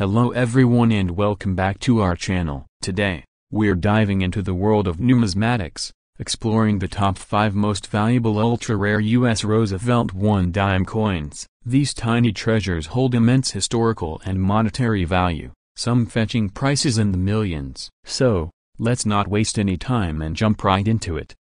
Hello everyone and welcome back to our channel. Today, we're diving into the world of numismatics, exploring the top 5 most valuable ultra-rare U.S. Roosevelt 1 dime coins. These tiny treasures hold immense historical and monetary value, some fetching prices in the millions. So, let's not waste any time and jump right into it.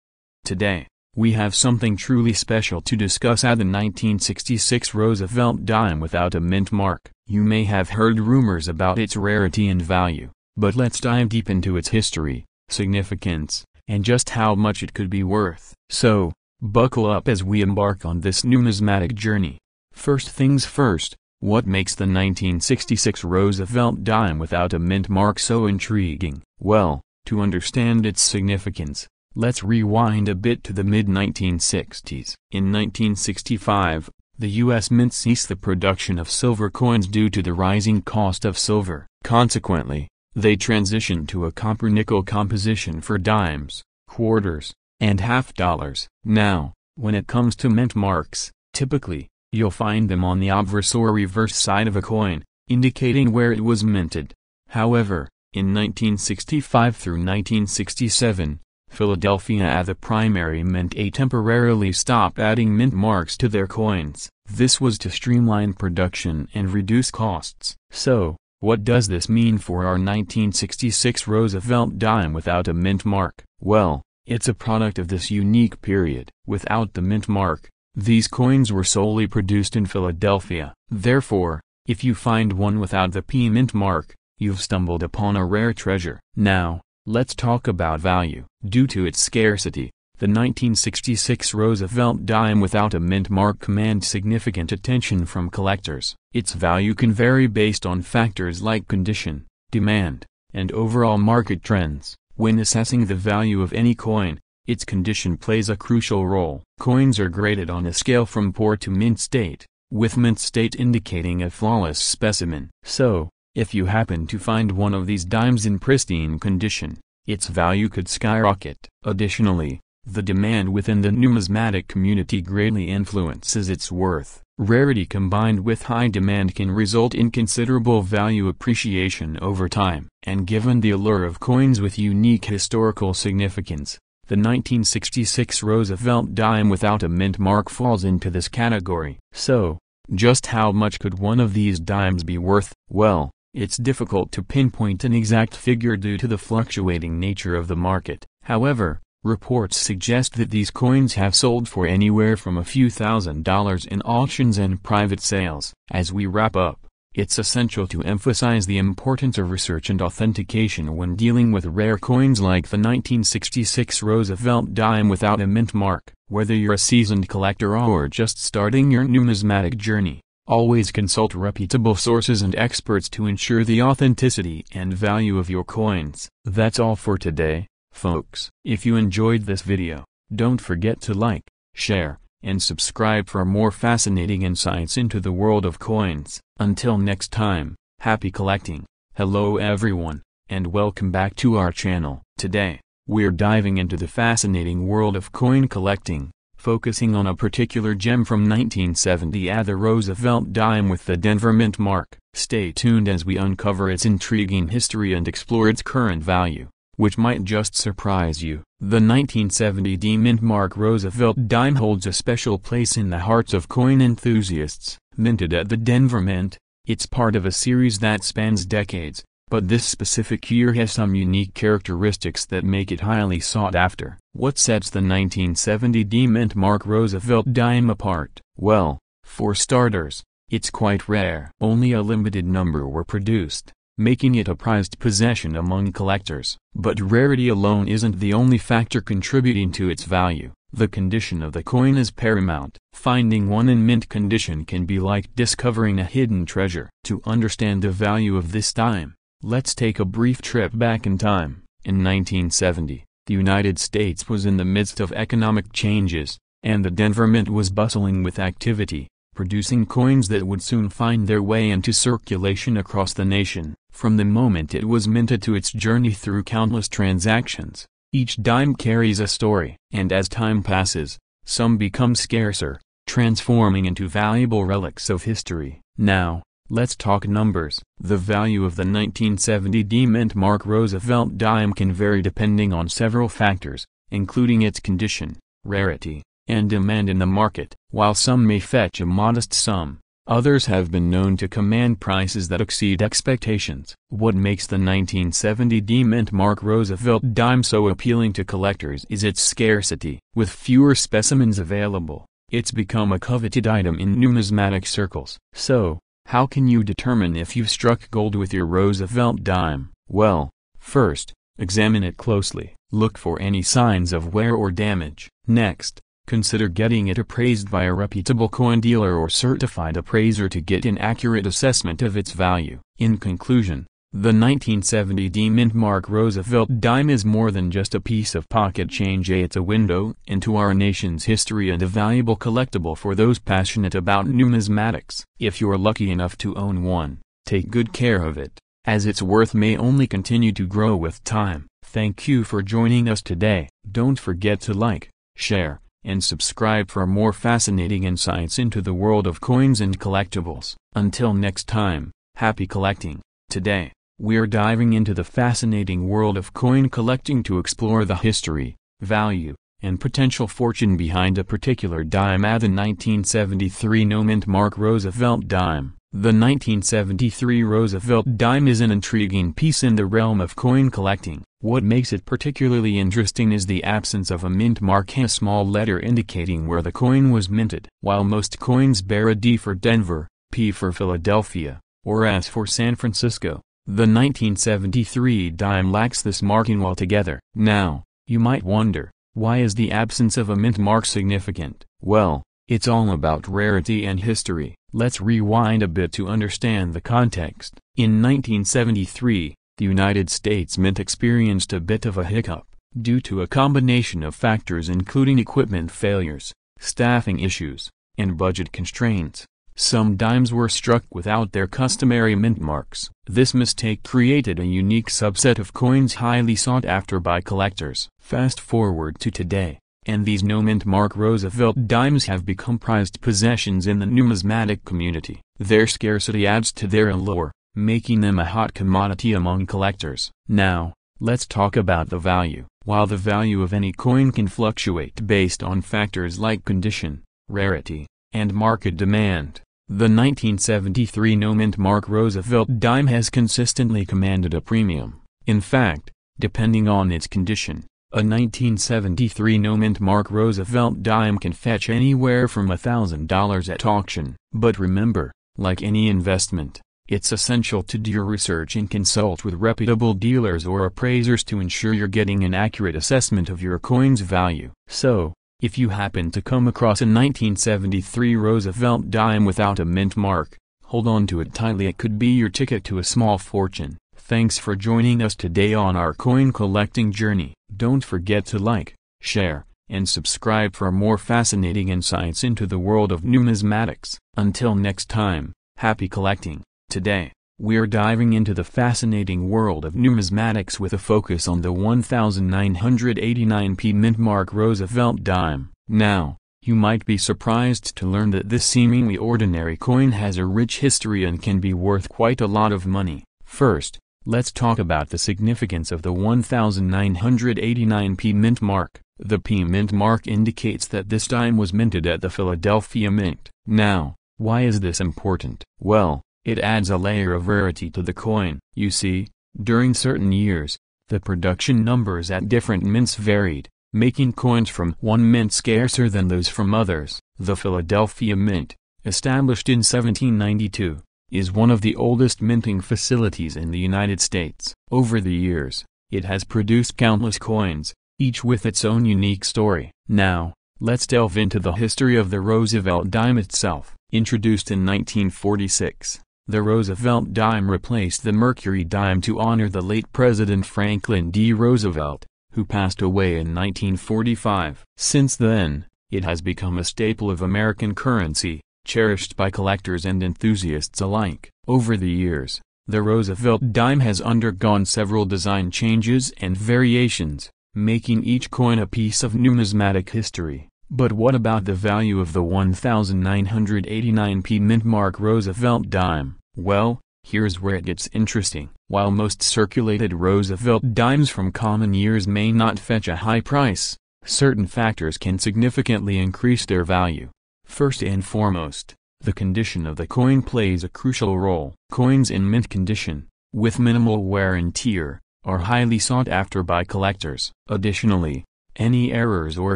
Today, we have something truly special to discuss at the 1966 Roosevelt dime without a mint mark. You may have heard rumors about its rarity and value, but let's dive deep into its history, significance, and just how much it could be worth. So, buckle up as we embark on this numismatic journey. First things first, what makes the 1966 Roosevelt dime without a mint mark so intriguing? Well, to understand its significance, let's rewind a bit to the mid-1960s. In 1965, the U.S. Mint ceased the production of silver coins due to the rising cost of silver. Consequently, they transitioned to a copper-nickel composition for dimes, quarters, and half dollars. Now, when it comes to mint marks, typically, you'll find them on the obverse or reverse side of a coin, indicating where it was minted. However, in 1965 through 1967, Philadelphia at the primary mint a temporarily stopped adding mint marks to their coins. This was to streamline production and reduce costs. So, what does this mean for our 1966 Roosevelt dime without a mint mark? Well, it's a product of this unique period. Without the mint mark, these coins were solely produced in Philadelphia. Therefore, if you find one without the P mint mark, you've stumbled upon a rare treasure. Now, Let's talk about value. Due to its scarcity, the 1966 Roosevelt dime without a mint mark commands significant attention from collectors. Its value can vary based on factors like condition, demand, and overall market trends. When assessing the value of any coin, its condition plays a crucial role. Coins are graded on a scale from poor to mint state, with mint state indicating a flawless specimen. So, if you happen to find one of these dimes in pristine condition, its value could skyrocket. Additionally, the demand within the numismatic community greatly influences its worth. Rarity combined with high demand can result in considerable value appreciation over time. And given the allure of coins with unique historical significance, the 1966 Roosevelt dime without a mint mark falls into this category. So, just how much could one of these dimes be worth? Well, it's difficult to pinpoint an exact figure due to the fluctuating nature of the market. However, reports suggest that these coins have sold for anywhere from a few thousand dollars in auctions and private sales. As we wrap up, it's essential to emphasize the importance of research and authentication when dealing with rare coins like the 1966 Roosevelt dime without a mint mark. Whether you're a seasoned collector or just starting your numismatic journey, Always consult reputable sources and experts to ensure the authenticity and value of your coins. That's all for today, folks. If you enjoyed this video, don't forget to like, share, and subscribe for more fascinating insights into the world of coins. Until next time, happy collecting. Hello everyone, and welcome back to our channel. Today, we're diving into the fascinating world of coin collecting focusing on a particular gem from 1970 at the Roosevelt dime with the Denver Mint mark. Stay tuned as we uncover its intriguing history and explore its current value, which might just surprise you. The 1970 D Mint mark Roosevelt dime holds a special place in the hearts of coin enthusiasts. Minted at the Denver Mint, it's part of a series that spans decades, but this specific year has some unique characteristics that make it highly sought after. What sets the 1970 D Mint Mark Roosevelt dime apart? Well, for starters, it's quite rare. Only a limited number were produced, making it a prized possession among collectors. But rarity alone isn't the only factor contributing to its value. The condition of the coin is paramount. Finding one in mint condition can be like discovering a hidden treasure. To understand the value of this dime, Let's take a brief trip back in time. In 1970, the United States was in the midst of economic changes, and the Denver Mint was bustling with activity, producing coins that would soon find their way into circulation across the nation. From the moment it was minted to its journey through countless transactions, each dime carries a story. And as time passes, some become scarcer, transforming into valuable relics of history. Now, let's talk numbers. The value of the 1970 D Mint Mark Roosevelt dime can vary depending on several factors, including its condition, rarity, and demand in the market. While some may fetch a modest sum, others have been known to command prices that exceed expectations. What makes the 1970 D Mint Mark Roosevelt dime so appealing to collectors is its scarcity. With fewer specimens available, it's become a coveted item in numismatic circles. So, how can you determine if you've struck gold with your Roosevelt dime? Well, first, examine it closely. Look for any signs of wear or damage. Next, consider getting it appraised by a reputable coin dealer or certified appraiser to get an accurate assessment of its value. In conclusion, the 1970 D Mint Mark Roosevelt dime is more than just a piece of pocket change it's a window into our nation's history and a valuable collectible for those passionate about numismatics. If you're lucky enough to own one, take good care of it, as its worth may only continue to grow with time. Thank you for joining us today. Don't forget to like, share, and subscribe for more fascinating insights into the world of coins and collectibles. Until next time, happy collecting. Today, we're diving into the fascinating world of coin collecting to explore the history, value, and potential fortune behind a particular dime at the 1973 No Mint Mark Roosevelt dime. The 1973 Roosevelt dime is an intriguing piece in the realm of coin collecting. What makes it particularly interesting is the absence of a mint mark and a small letter indicating where the coin was minted. While most coins bear a D for Denver, P for Philadelphia, or S for San Francisco, the 1973 dime lacks this marking altogether. Now, you might wonder, why is the absence of a mint mark significant? Well, it's all about rarity and history. Let's rewind a bit to understand the context. In 1973, the United States Mint experienced a bit of a hiccup, due to a combination of factors including equipment failures, staffing issues, and budget constraints. Some dimes were struck without their customary mint marks. This mistake created a unique subset of coins highly sought after by collectors. Fast forward to today, and these no mint mark Roosevelt dimes have become prized possessions in the numismatic community. Their scarcity adds to their allure, making them a hot commodity among collectors. Now, let's talk about the value. While the value of any coin can fluctuate based on factors like condition, rarity, and market demand, the 1973 No Mint Mark Roosevelt dime has consistently commanded a premium. In fact, depending on its condition, a 1973 No Mint Mark Roosevelt dime can fetch anywhere from $1,000 at auction. But remember, like any investment, it's essential to do your research and consult with reputable dealers or appraisers to ensure you're getting an accurate assessment of your coin's value. So, if you happen to come across a 1973 Roosevelt dime without a mint mark, hold on to it tightly it could be your ticket to a small fortune. Thanks for joining us today on our coin collecting journey. Don't forget to like, share, and subscribe for more fascinating insights into the world of numismatics. Until next time, happy collecting. Today, we're diving into the fascinating world of numismatics with a focus on the 1989p mint mark Roosevelt dime. Now, you might be surprised to learn that this seemingly ordinary coin has a rich history and can be worth quite a lot of money. First, let's talk about the significance of the 1989p mint mark. The P mint mark indicates that this dime was minted at the Philadelphia Mint. Now, why is this important? Well, it adds a layer of rarity to the coin. You see, during certain years, the production numbers at different mints varied, making coins from one mint scarcer than those from others. The Philadelphia Mint, established in 1792, is one of the oldest minting facilities in the United States. Over the years, it has produced countless coins, each with its own unique story. Now, let's delve into the history of the Roosevelt dime itself. Introduced in 1946, the Roosevelt dime replaced the Mercury dime to honor the late President Franklin D. Roosevelt, who passed away in 1945. Since then, it has become a staple of American currency, cherished by collectors and enthusiasts alike. Over the years, the Roosevelt dime has undergone several design changes and variations, making each coin a piece of numismatic history. But what about the value of the 1989p mint mark Roosevelt dime? Well, here's where it gets interesting. While most circulated Roosevelt dimes from common years may not fetch a high price, certain factors can significantly increase their value. First and foremost, the condition of the coin plays a crucial role. Coins in mint condition, with minimal wear and tear, are highly sought after by collectors. Additionally, any errors or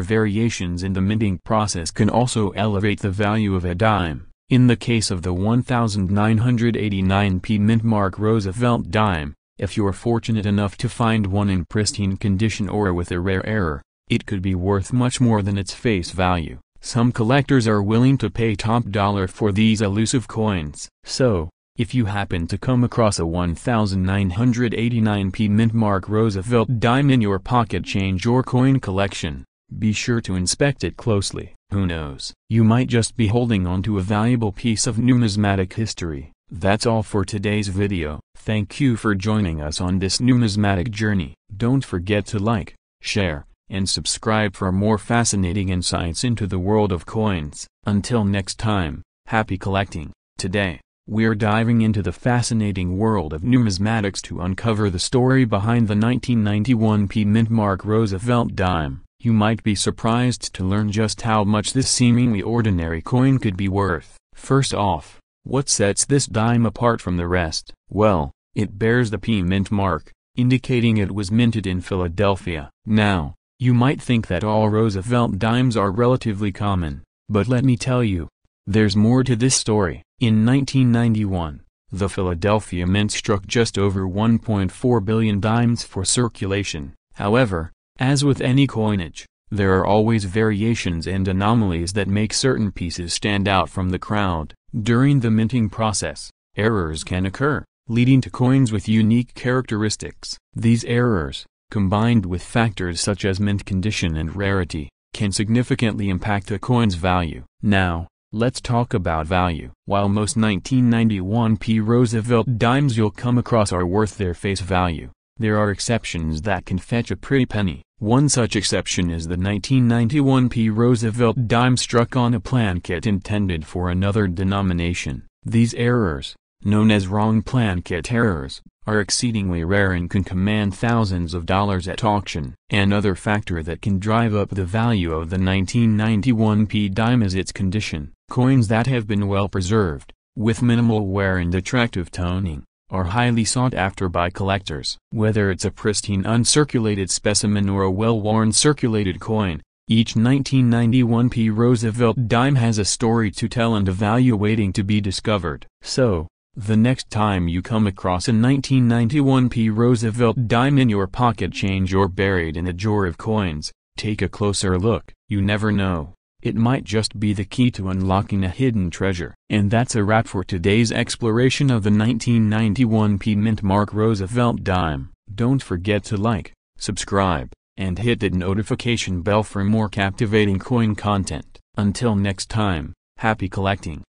variations in the minting process can also elevate the value of a dime. In the case of the 1989p mint mark Roosevelt dime, if you're fortunate enough to find one in pristine condition or with a rare error, it could be worth much more than its face value. Some collectors are willing to pay top dollar for these elusive coins. So, if you happen to come across a 1989p mint mark Roosevelt dime in your pocket change or coin collection, be sure to inspect it closely. Who knows? You might just be holding on to a valuable piece of numismatic history. That's all for today's video. Thank you for joining us on this numismatic journey. Don't forget to like, share, and subscribe for more fascinating insights into the world of coins. Until next time, happy collecting. Today, we're diving into the fascinating world of numismatics to uncover the story behind the 1991p mint mark Roosevelt dime. You might be surprised to learn just how much this seemingly ordinary coin could be worth. First off, what sets this dime apart from the rest? Well, it bears the P mint mark, indicating it was minted in Philadelphia. Now, you might think that all Roosevelt dimes are relatively common, but let me tell you, there's more to this story. In 1991, the Philadelphia Mint struck just over 1.4 billion dimes for circulation. However, as with any coinage, there are always variations and anomalies that make certain pieces stand out from the crowd. During the minting process, errors can occur, leading to coins with unique characteristics. These errors, combined with factors such as mint condition and rarity, can significantly impact a coin's value. Now, let's talk about value. While most 1991p Roosevelt dimes you'll come across are worth their face value, there are exceptions that can fetch a pretty penny. One such exception is the 1991p Roosevelt dime struck on a planchet intended for another denomination. These errors, known as wrong planchet errors, are exceedingly rare and can command thousands of dollars at auction. Another factor that can drive up the value of the 1991p dime is its condition. Coins that have been well preserved, with minimal wear and attractive toning, are highly sought after by collectors. Whether it's a pristine uncirculated specimen or a well-worn circulated coin, each 1991p Roosevelt dime has a story to tell and a value waiting to be discovered. So, the next time you come across a 1991p Roosevelt dime in your pocket change or buried in a drawer of coins, take a closer look. You never know. It might just be the key to unlocking a hidden treasure. And that's a wrap for today's exploration of the 1991p Mint Mark Roosevelt dime. Don't forget to like, subscribe, and hit that notification bell for more captivating coin content. Until next time, happy collecting.